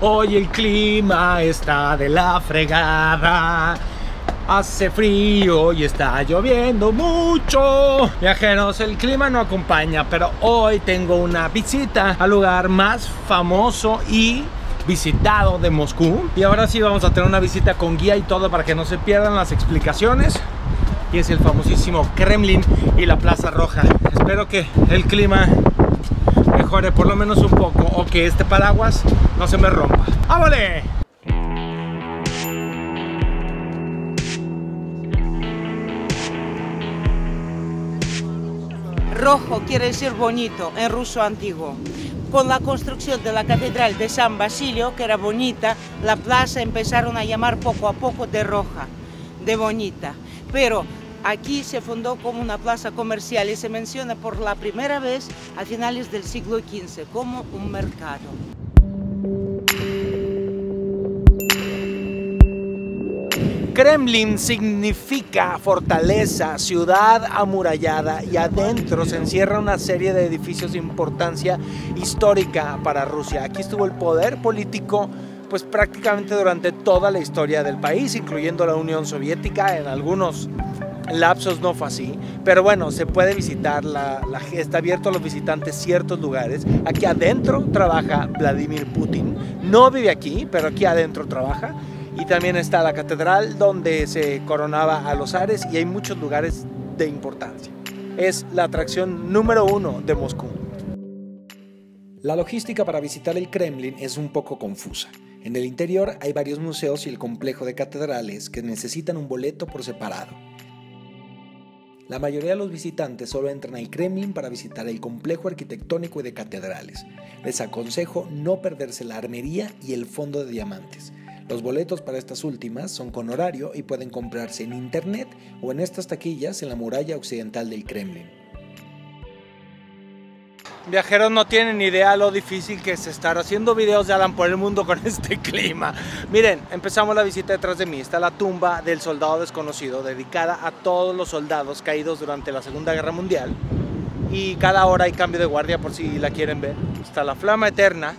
Hoy el clima está de la fregada. Hace frío y está lloviendo mucho. Viajeros, el clima no acompaña, pero hoy tengo una visita al lugar más famoso y visitado de Moscú. Y ahora sí vamos a tener una visita con guía y todo para que no se pierdan las explicaciones. Y es el famosísimo Kremlin y la Plaza Roja. Espero que el clima mejore por lo menos un poco o que este paraguas no se me rompa. ¡Vámonos! Rojo quiere decir bonito en ruso antiguo. Con la construcción de la catedral de San Basilio, que era bonita, la plaza empezaron a llamar poco a poco de roja, de bonita. Pero aquí se fundó como una plaza comercial y se menciona por la primera vez a finales del siglo XV como un mercado. Kremlin significa fortaleza, ciudad amurallada y adentro se encierra una serie de edificios de importancia histórica para Rusia. Aquí estuvo el poder político pues prácticamente durante toda la historia del país, incluyendo la Unión Soviética, en algunos lapsos no fue así, pero bueno, se puede visitar, la, la, está abierto a los visitantes ciertos lugares. Aquí adentro trabaja Vladimir Putin, no vive aquí, pero aquí adentro trabaja y también está la catedral donde se coronaba a los ares y hay muchos lugares de importancia. Es la atracción número uno de Moscú. La logística para visitar el Kremlin es un poco confusa. En el interior hay varios museos y el complejo de catedrales que necesitan un boleto por separado. La mayoría de los visitantes solo entran al Kremlin para visitar el complejo arquitectónico y de catedrales. Les aconsejo no perderse la armería y el fondo de diamantes. Los boletos para estas últimas son con horario y pueden comprarse en internet o en estas taquillas en la muralla occidental del Kremlin. Viajeros no tienen idea lo difícil que es estar haciendo videos de Alan por el mundo con este clima. Miren, empezamos la visita detrás de mí. Está la tumba del soldado desconocido, dedicada a todos los soldados caídos durante la Segunda Guerra Mundial. Y cada hora hay cambio de guardia por si la quieren ver. Está la flama eterna,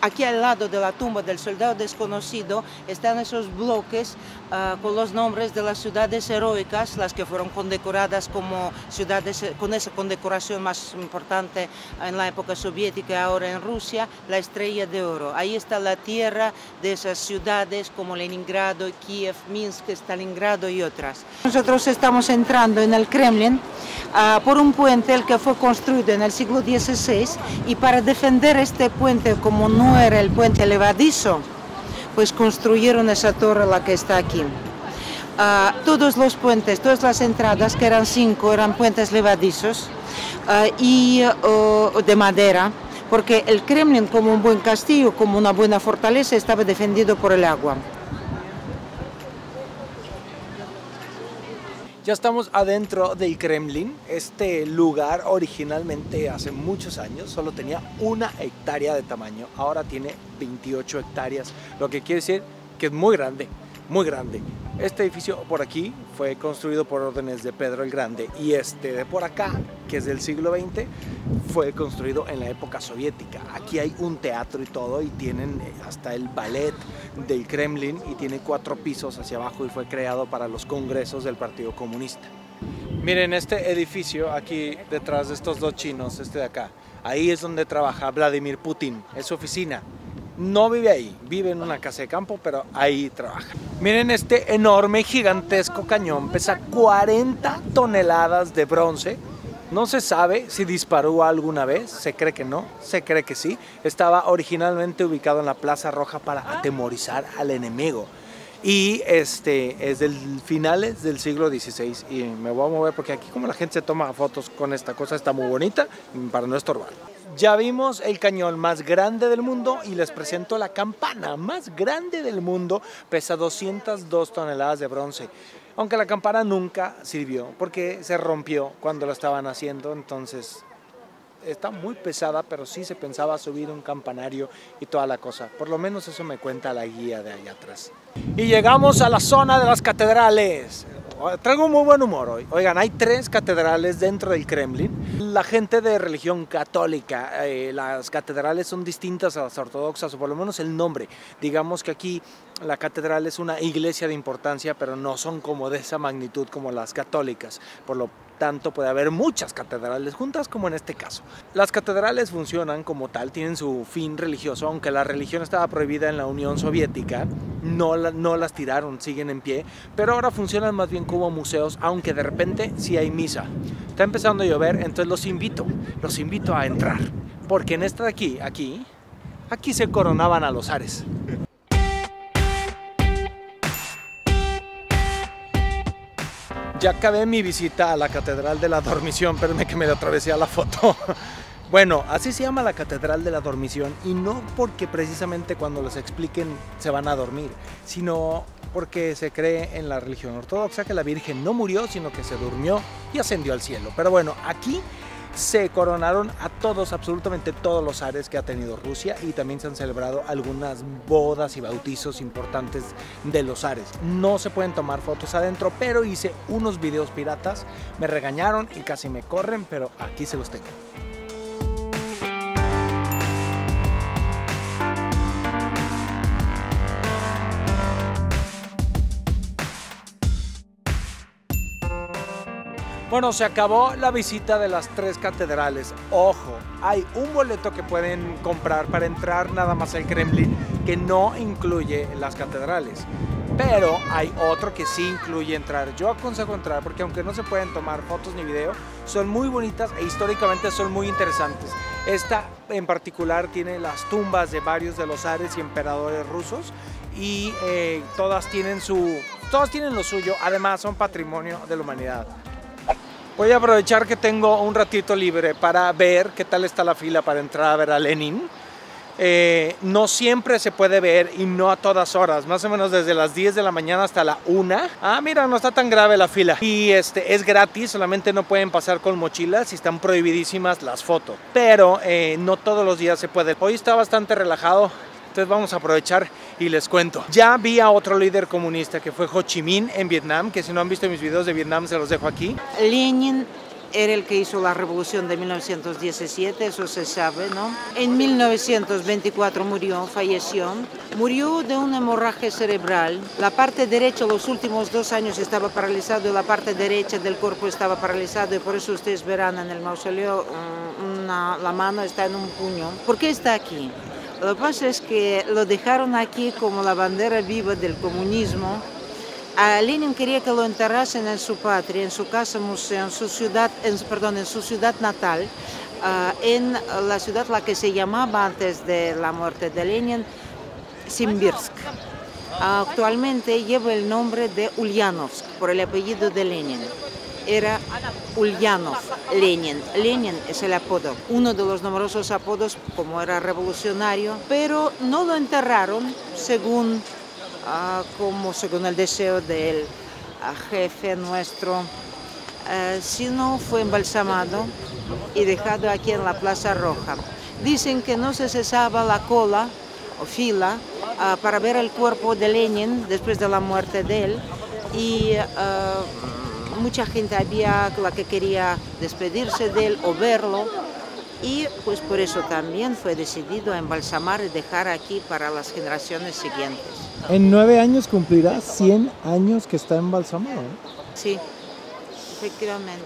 Aquí al lado de la tumba del soldado desconocido están esos bloques uh, con los nombres de las ciudades heroicas, las que fueron condecoradas como ciudades con esa condecoración más importante en la época soviética y ahora en Rusia, la estrella de oro. Ahí está la tierra de esas ciudades como Leningrado, Kiev, Minsk, Stalingrado y otras. Nosotros estamos entrando en el Kremlin uh, por un puente el que fue construido en el siglo XVI y para defender este puente como no no era el puente levadizo, pues construyeron esa torre la que está aquí. Uh, todos los puentes, todas las entradas, que eran cinco, eran puentes levadizos uh, y uh, de madera, porque el Kremlin, como un buen castillo, como una buena fortaleza, estaba defendido por el agua. Ya estamos adentro del Kremlin. Este lugar originalmente hace muchos años solo tenía una hectárea de tamaño. Ahora tiene 28 hectáreas, lo que quiere decir que es muy grande, muy grande. Este edificio por aquí fue construido por órdenes de Pedro el Grande y este de por acá, que es del siglo XX, fue construido en la época soviética. Aquí hay un teatro y todo y tienen eh, hasta el ballet del Kremlin y tiene cuatro pisos hacia abajo y fue creado para los congresos del Partido Comunista. Miren este edificio aquí detrás de estos dos chinos, este de acá. Ahí es donde trabaja Vladimir Putin, es su oficina no vive ahí, vive en una casa de campo, pero ahí trabaja. Miren este enorme, gigantesco cañón, pesa 40 toneladas de bronce. No se sabe si disparó alguna vez, se cree que no, se cree que sí. Estaba originalmente ubicado en la Plaza Roja para atemorizar al enemigo. Y este es del finales del siglo XVI y me voy a mover porque aquí como la gente se toma fotos con esta cosa está muy bonita para no estorbar. Ya vimos el cañón más grande del mundo y les presento la campana más grande del mundo, pesa 202 toneladas de bronce. Aunque la campana nunca sirvió porque se rompió cuando la estaban haciendo, entonces está muy pesada, pero sí se pensaba subir un campanario y toda la cosa. Por lo menos eso me cuenta la guía de allá atrás. Y llegamos a la zona de las catedrales. traigo muy buen humor hoy. Oigan, hay tres catedrales dentro del Kremlin. La gente de religión católica, eh, las catedrales son distintas a las ortodoxas, o por lo menos el nombre. Digamos que aquí la catedral es una iglesia de importancia, pero no son como de esa magnitud como las católicas. Por lo tanto puede haber muchas catedrales juntas como en este caso. Las catedrales funcionan como tal, tienen su fin religioso, aunque la religión estaba prohibida en la Unión Soviética, no, las tiraron, siguen en pie, pero ahora funcionan más bien como museos, aunque de repente sí hay misa. Está empezando a llover, entonces los invito, los invito a entrar, porque en esta de aquí, aquí, aquí se coronaban a los ares. Ya acabé mi visita a la Catedral de la Dormición, espérenme que me atravesé a la foto. Bueno, así se llama la Catedral de la Dormición y no porque precisamente cuando les expliquen se van a dormir, sino porque se cree en la religión ortodoxa que la Virgen no murió, sino que se durmió y ascendió al cielo. Pero bueno, aquí se coronaron a todos, absolutamente todos los ares que ha tenido Rusia y también se han celebrado algunas bodas y bautizos importantes de los ares. No se pueden tomar fotos adentro, pero hice unos videos piratas, me regañaron y casi me corren, pero aquí se los tengo. Bueno, se acabó la visita de las tres catedrales. Ojo, hay un boleto que pueden comprar para entrar nada más al Kremlin que no incluye las catedrales. Pero hay otro que sí incluye entrar. Yo aconsejo entrar porque aunque no se pueden tomar fotos ni video, son muy bonitas e históricamente son muy interesantes. Esta en particular tiene las tumbas de varios de los zares y emperadores rusos y eh, todas tienen su, todas tienen lo suyo. Además son patrimonio de la humanidad. Voy a aprovechar que tengo un ratito libre para ver qué tal está la fila para entrar a ver a Lenin. Eh, no siempre se puede ver y no a todas horas, más o menos desde las 10 de la mañana hasta la 1. Ah, mira, no está tan grave la fila. Y este es gratis, solamente no pueden pasar con mochilas y están prohibidísimas las fotos. Pero eh, no todos los días se puede. Hoy está bastante relajado, entonces vamos a aprovechar y les cuento. Ya vi a otro líder comunista que fue Ho Chi Minh en Vietnam, que si no han visto mis videos de Vietnam se los dejo aquí. Lenin era el que hizo la revolución de 1917, eso se sabe, ¿no? En 1924 murió, falleció. Murió de una hemorragia cerebral. La parte derecha los últimos dos años estaba paralizado y la parte derecha del cuerpo estaba paralizado y por eso ustedes verán en el mausoleo mm, la mano está en un puño. ¿Por qué está aquí? Lo que pasa es que lo dejaron aquí como la bandera viva del comunismo. Lenin quería que lo enterrasen en su patria, en su casa museo, en su ciudad, en, perdón, en su ciudad natal, ah, en la ciudad la que se llamaba antes de la muerte de Lenin, Simbirsk. actualmente lleva el nombre de Ulyanovsk por el apellido de Lenin era Ulyanov, Lenin. Lenin es el apodo, uno de los numerosos apodos como era revolucionario, pero no lo enterraron según, ah, como según el deseo del ah, jefe nuestro, ah, sino fue embalsamado y dejado aquí en la Plaza Roja. Dicen que no se cesaba la cola o fila para ver el cuerpo de Lenin después de la muerte de él y mucha gente había la que quería despedirse de él o verlo y pues por eso también fue decidido a embalsamar y dejar aquí para las generaciones siguientes. En nueve años cumplirá 100 años que está embalsamado. Sí, efectivamente.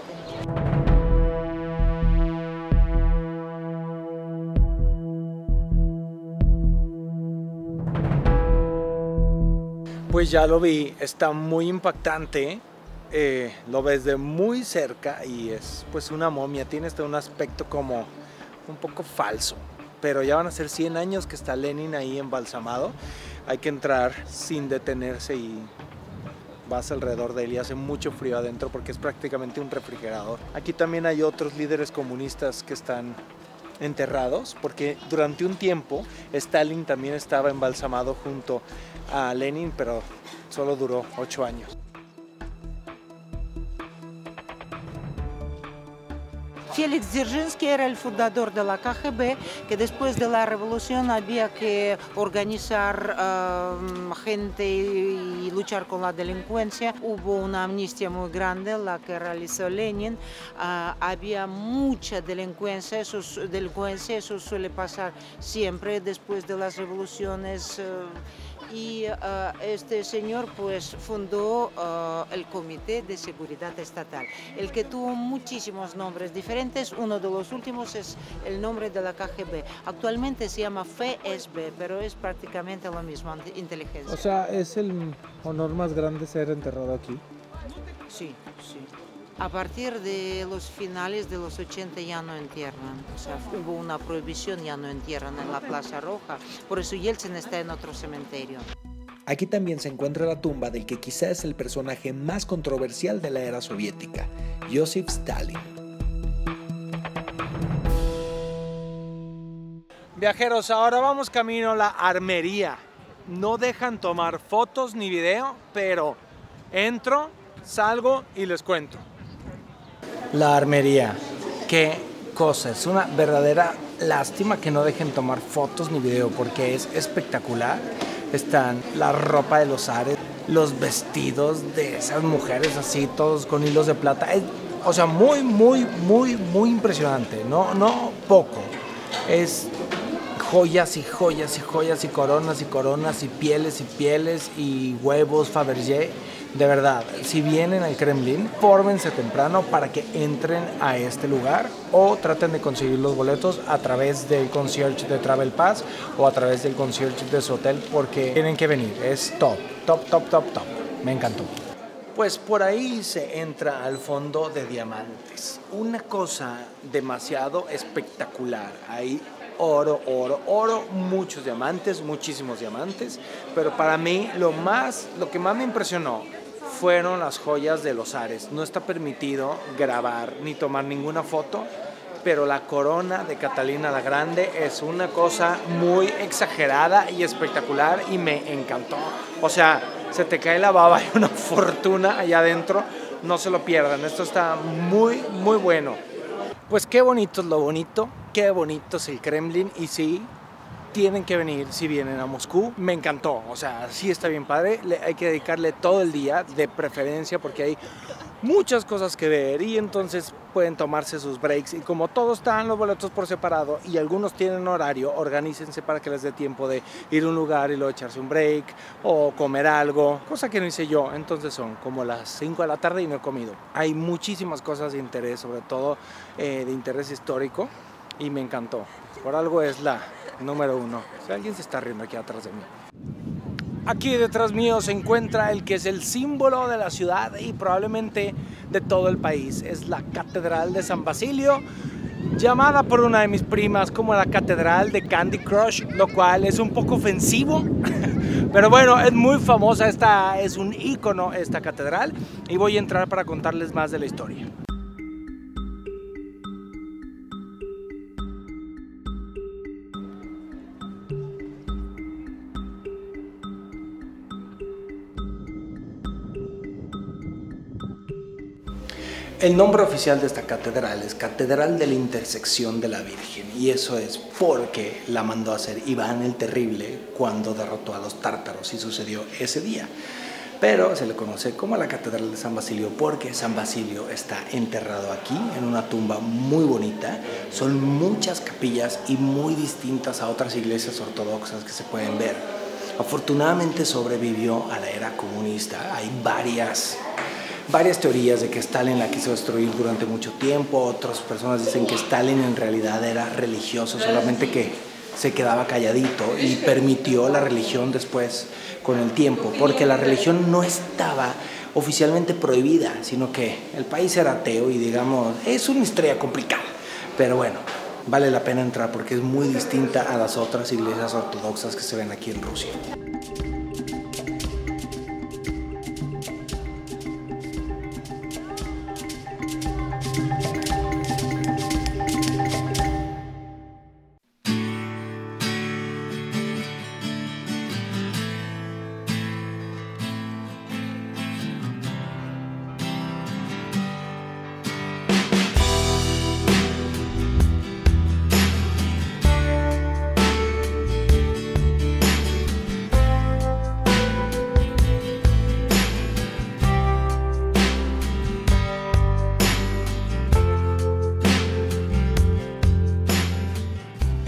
Pues ya lo vi, está muy impactante eh, lo ves de muy cerca y es pues una momia, tiene este un aspecto como un poco falso, pero ya van a ser 100 años que está Lenin ahí embalsamado, hay que entrar sin detenerse y vas alrededor de él y hace mucho frío adentro porque es prácticamente un refrigerador. Aquí también hay otros líderes comunistas que están enterrados porque durante un tiempo Stalin también estaba embalsamado junto a Lenin, pero solo duró 8 años. Félix Dzerzhinsky era el fundador de la KGB, que después de la revolución había que organizar uh, gente y luchar con la delincuencia. Hubo una amnistía muy grande, la que realizó Lenin. Uh, había mucha delincuencia, eso, suele pasar siempre después de las revoluciones. Uh, y uh, este señor pues fundó uh, el Comité de Seguridad Estatal, el que tuvo muchísimos nombres diferentes. Uno de los últimos es el nombre de la KGB. Actualmente se llama FSB, pero es prácticamente lo mismo, inteligencia. O sea, ¿es el honor más grande ser enterrado aquí? Sí, sí. A partir de los finales de los 80 ya no entierran, o sea, hubo una prohibición, ya no entierran en la Plaza Roja, por eso Yeltsin está en otro cementerio. Aquí también se encuentra la tumba del que quizá es el personaje más controversial de la era soviética, Joseph Stalin. Viajeros, ahora vamos camino a la armería. No dejan tomar fotos ni video, pero entro, salgo y les cuento. La armería, qué cosa, es una verdadera lástima que no dejen tomar fotos ni video porque es espectacular. Están la ropa de los ares, los vestidos de esas mujeres así, todos con hilos de plata. Es, o sea, muy, muy, muy, muy impresionante, no, no poco. Es joyas y joyas y joyas y coronas y coronas y pieles y pieles y huevos Fabergé de verdad, si vienen al Kremlin, fórmense temprano para que entren a este lugar o traten de conseguir los boletos a través del concierge de Travel Pass o a través del concierge de su hotel porque tienen que venir. Es top, top, top, top, top. Me encantó. Pues por ahí se entra al fondo de diamantes. Una cosa demasiado espectacular. Ahí oro, oro, oro, muchos diamantes, muchísimos diamantes, pero para mí lo más, lo que más me impresionó fueron las joyas de los Ares. No está permitido grabar ni tomar ninguna foto, pero la corona de Catalina la Grande es una cosa muy exagerada y espectacular y me encantó. O sea, se te cae la baba y una fortuna allá adentro. No se lo pierdan, esto está muy, muy bueno. Pues qué bonito es lo bonito, qué bonito es el Kremlin y sí, tienen que venir si vienen a Moscú. Me encantó, o sea, sí está bien padre. Hay que dedicarle todo el día, de preferencia, porque hay muchas cosas que ver y entonces pueden tomarse sus breaks. Y como todos están los boletos por separado y algunos tienen horario, organícense para que les dé tiempo de ir a un lugar y luego echarse un break o comer algo, cosa que no hice yo. Entonces son como las 5 de la tarde y no he comido. Hay muchísimas cosas de interés, sobre todo eh, de interés histórico y me encantó. Por algo es la número uno. Alguien se está riendo aquí atrás de mí. Aquí detrás mío se encuentra el que es el símbolo de la ciudad y probablemente de todo el país. Es la Catedral de San Basilio, llamada por una de mis primas como la Catedral de Candy Crush, lo cual es un poco ofensivo. Pero bueno, es muy famosa, esta es un icono esta catedral y voy a entrar para contarles más de la historia. El nombre oficial de esta catedral es Catedral de la Intersección de la Virgen y eso es porque la mandó a hacer Iván el Terrible cuando derrotó a los tártaros y sucedió ese día. Pero se le conoce como la Catedral de San Basilio porque San Basilio está enterrado aquí en una tumba muy bonita. Son muchas capillas y muy distintas a otras iglesias ortodoxas que se pueden ver. Afortunadamente sobrevivió a la era comunista. Hay varias varias teorías de que Stalin la quiso destruir durante mucho tiempo, otras personas dicen que Stalin en realidad era religioso, solamente que se quedaba calladito y permitió la religión después con el tiempo, porque la religión no estaba oficialmente prohibida, sino que el país era ateo y digamos, es una historia complicada, pero bueno, vale la pena entrar porque es muy distinta a las otras iglesias ortodoxas que se ven aquí en Rusia.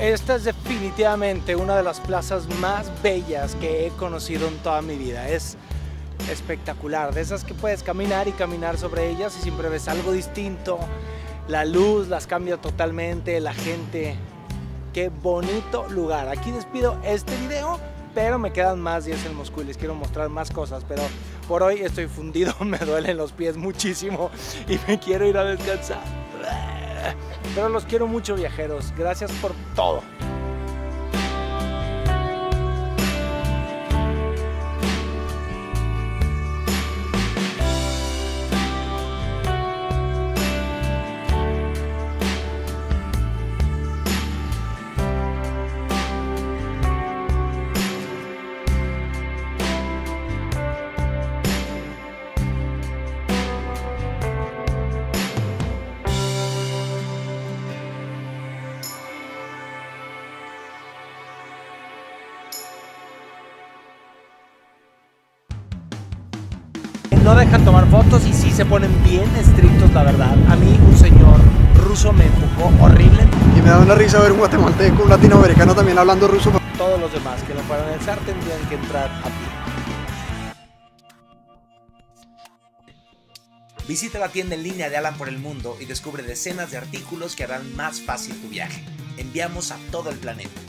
Esta es definitivamente una de las plazas más bellas que he conocido en toda mi vida. Es espectacular, de esas que puedes caminar y caminar sobre ellas y siempre ves algo distinto. La luz las cambia totalmente, la gente. Qué bonito lugar. Aquí despido este video, pero me quedan más días en Moscú y les quiero mostrar más cosas, pero por hoy estoy fundido, me duelen los pies muchísimo y me quiero ir a descansar. Pero los quiero mucho viajeros, gracias por todo. No dejan tomar fotos y sí se ponen bien estrictos, la verdad. A mí un señor ruso me empujó horrible. Y me da una risa ver un guatemalteco, un latinoamericano también hablando ruso. Todos los demás que no fueran entrar tendrían que entrar a pie. Visita la tienda en línea de Alan por el mundo y descubre decenas de artículos que harán más fácil tu viaje. Enviamos a todo el planeta.